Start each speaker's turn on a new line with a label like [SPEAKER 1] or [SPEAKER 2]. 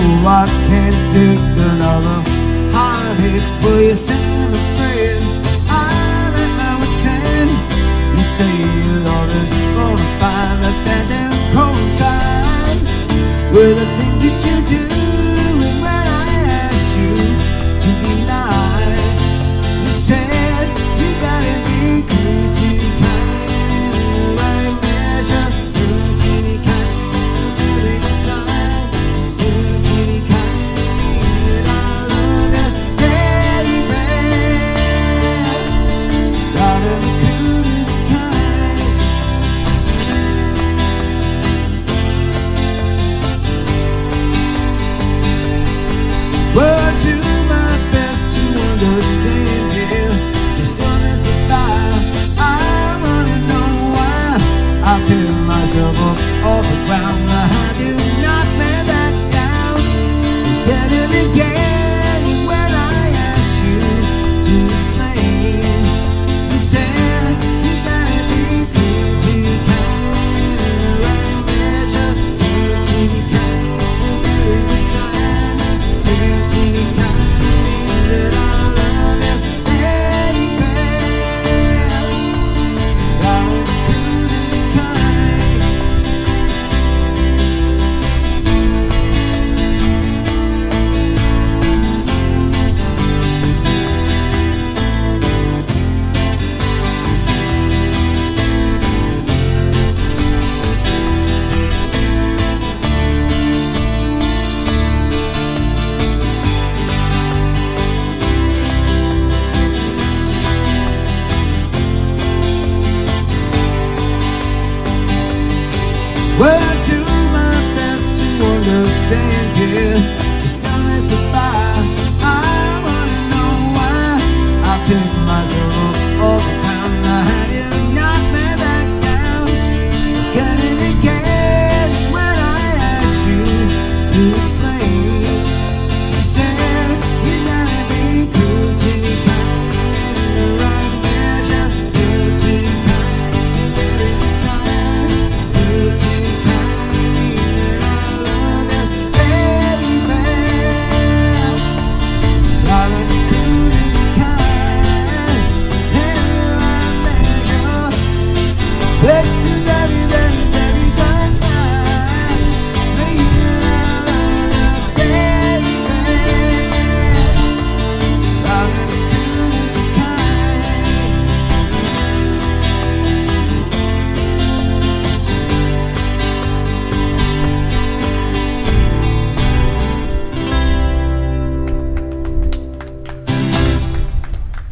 [SPEAKER 1] I can't take another heartache for you, send a friend. I'm at number ten. You say your love is gonna find that that damn coincide with the I pick myself up off the ground. Well, I do my best to understand you, just to mystify. I wanna know why I pick myself up ground. I had you